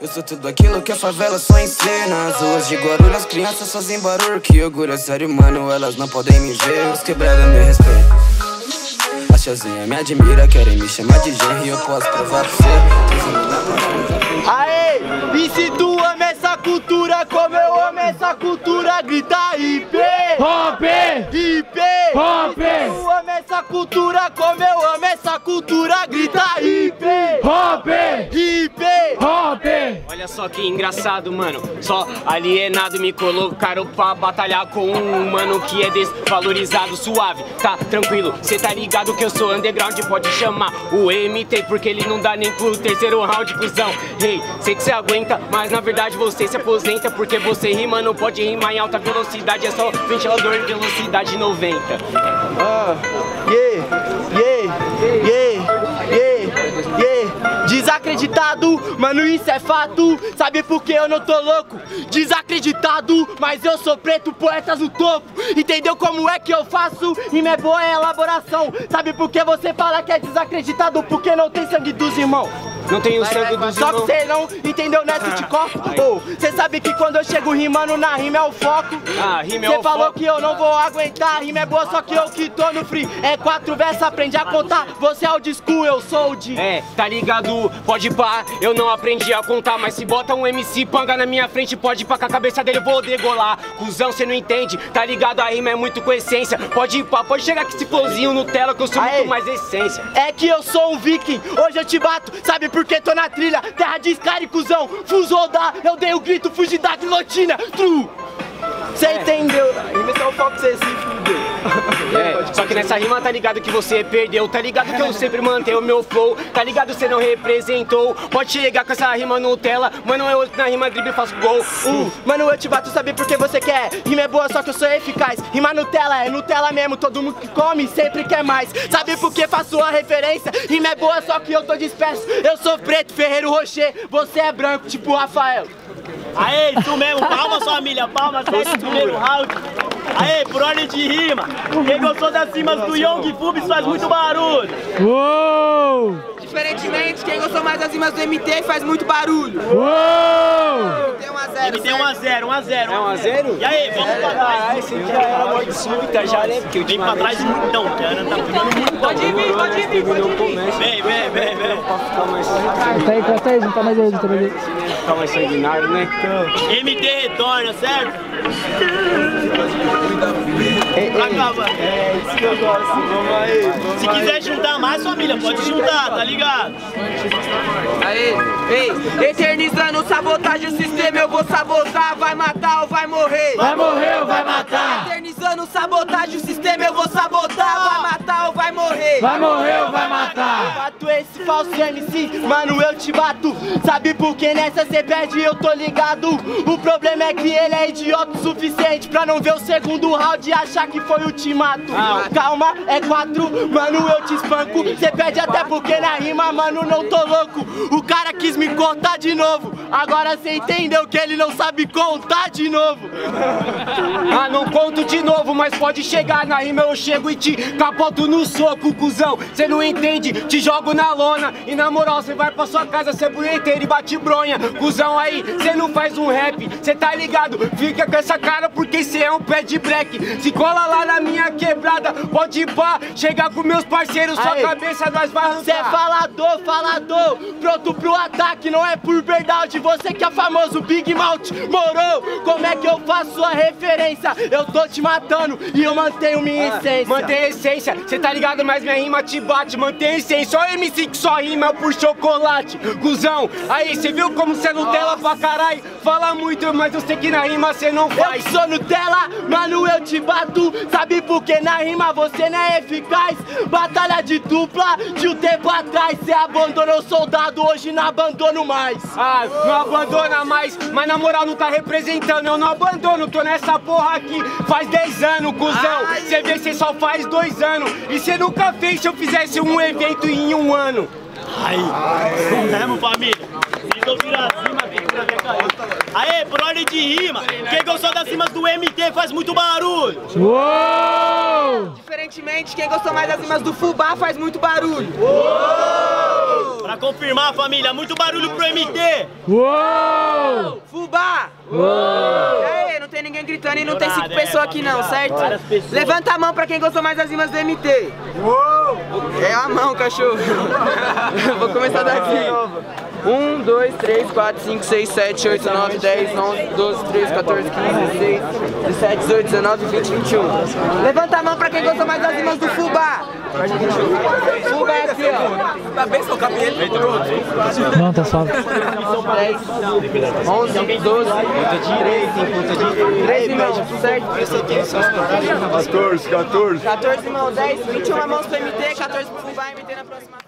Eu sou tudo aquilo que a favela só ensina. As ruas de Guarulhos, as crianças fazem barulho. Que orgulho é sério, mano, elas não podem me ver. Os quebrados me respeitam. A chazinha me admira, querem me chamar de genro E eu posso provar pra você. Aê, e se tu ama essa cultura como eu amo essa cultura Grita IP Rompe! IP Rompe! Essa cultura como eu amo essa cultura Grita IP Rompe! IP Rompe! Olha só que engraçado, mano. Só alienado me colocaram pra batalhar com um mano que é desvalorizado, suave. Tá tranquilo, cê tá ligado que eu sou underground, pode chamar o MT, porque ele não dá nem pro terceiro round, cuzão. Hey, sei que cê aguenta, mas na verdade você se aposenta, porque você rima, não pode rimar em alta velocidade, é só ventilador de velocidade 90. Ah, yeah, yeah, yeah, yeah. Desacreditado, mano, isso é fato. Sabe por que eu não tô louco? Desacreditado, mas eu sou preto, poetas no topo. Entendeu como é que eu faço? Rima é boa, é elaboração. Sabe por que você fala que é desacreditado? Porque não tem sangue dos irmãos. Não tenho sangue dos Só que irmãos. cê não entendeu nessa de copo. Ô, Cê sabe que quando eu chego rimando na rima é o foco. Ah, rima é Cê o falou foco. que eu não vou aguentar, a rima é boa, só que eu que tô no free. É quatro versos, aprende a contar. Você é o disco, eu sou o de. É, tá ligado? Pode pá, eu não aprendi a contar, mas se bota um MC panga na minha frente, pode pá, com a cabeça dele eu vou degolar. Cusão, cê não entende, tá ligado? A rima é muito com essência. Pode ir pá, pode chegar com esse flowzinho Nutella que eu sou Aê. muito mais essência. É que eu sou um viking, hoje eu te bato, sabe por que tô na trilha? Terra de Sky, cuzão, fusodar, eu dei o grito, fugi da guilhotina, true! Cê entendeu? Rima é só o foco pra você se fuder. É, só que nessa rima tá ligado que você perdeu, tá ligado que eu sempre mantenho o meu flow, tá ligado você não representou. Pode chegar com essa rima Nutella, mano, eu na rima drible faço gol. Uh, mano, eu te bato, sabe por que você quer? Rima é boa, só que eu sou eficaz. Rima Nutella, é Nutella mesmo, todo mundo que come sempre quer mais. Sabe por que faço a referência? Rima é boa, só que eu tô disperso. Eu sou preto, Ferreiro Rocher, você é branco, tipo Rafael. Aê, isso mesmo, palmas família, palmas, sete primeiro round. Aê, por ordem de rima, quem gostou das rimas do Young Fubs faz muito barulho. Uou! Diferentemente, quem gostou mais das rimas do MT faz muito barulho. Uou! Tem 1 a 0 MT 1x0, 1x0. É 1x0? E aí, vamos pra trás. esse já era morte súbita, já né? Porque Vem pra trás muitão, cara, tá ficando muito Pode vir, pode vir, pode vir. Vem, vem, vem, vem. Pra ficar mais Tá aí, encosta aí, junta mais aí, junta mais aí. Mais sanguinário, né? MT retorna, certo? Pra acabar. É isso que eu gosto, vamos aí. Vamos Se quiser juntar mais família, pode juntar, tá ligado? Aê, ei, eternizando sabotagem o sistema, eu vou sabotar, vai matar ou vai morrer. Vai morrer ou vai matar? Eternizando sabotagem o sistema, eu vou sabotar, vai matar ou vai morrer. Vai morrer ou vai matar? Bato esse falso MC, mano, eu te bato. Sabe por que nessa cê perde, eu tô ligado. O problema é que ele é idiota o suficiente pra não ver o segundo round e achar que foi ultimato. Calma, é quatro, mano, eu te espanco. Cê perde até porque na rima, mano, não tô louco. O cara quis me contar de novo. Agora cê entendeu que ele não sabe contar de novo. Ah, não conto de novo, mas pode chegar na rima, eu chego e te capoto no soco, cuzão. Cê não entende, te jogo na lona. E na moral, cê vai pra sua casa, cê é punheteiro e bate bronha. Cuzão aí, cê não faz um rap, cê tá ligado? Fica com essa cara porque cê é um pé de break. Se cola lá na minha quebrada, pode ir pá, chegar com meus parceiros, sua cabeça nós vai arrancar. Cê é falador, falador, pronto pro ataque, não é por verdade. Você que é famoso Big Mouth, morou? Como é que eu faço a referência? Eu tô te matando e eu mantenho minha essência. Mantém a essência, cê tá ligado, mas minha rima te bate, mantém a essência. Só MC que só rima por chocolate, cuzão. Aí, cê viu como cê é Nutella pra caralho? Fala muito, mas eu sei que na rima cê não Eu faz. que sou Nutella, mano, eu te bato. Sabe por que na rima você não é eficaz? Batalha de dupla, de um tempo atrás. Cê abandonou o soldado, hoje não abandono mais. Ah, não abandona mais, mas na moral não tá representando. Eu não abandono, tô nessa porra aqui faz 10 anos, cuzão. Cê vê, cê só faz dois anos. E cê nunca fez se eu fizesse um evento em um ano. Aí, vamos mesmo, família. Vocês ouviram as rimas, caiu. Aê, por ordem de rima, quem gostou das rimas do MT faz muito barulho. Uou! Diferentemente, quem gostou mais das rimas do Fubá faz muito barulho. Pra confirmar, família, muito barulho pro MT. Uou! Fubá! E ninguém gritando e não tem cinco nada, pessoas aqui não, certo? Levanta a mão pra quem gostou mais das rimas do MT. É a mão, cachorro. Vou começar daqui. 1, 2, 3, 4, 5, 6, 7, 8, 9, 10, 11, 12, 13, 14, 15, 16, 17, 18, 19, 20, 21. Levanta a mão pra quem gostou mais das rimas do Fubá. É aqui, ó. Tá bem, seu cabelo? Não, tá suave. 10, 11, 12, ponta direita, ponta direita. 13 mãos, certo? 14, 14. 14 mãos, 10, 21 mãos pro MT, 14 pro Fubá, MT na próxima.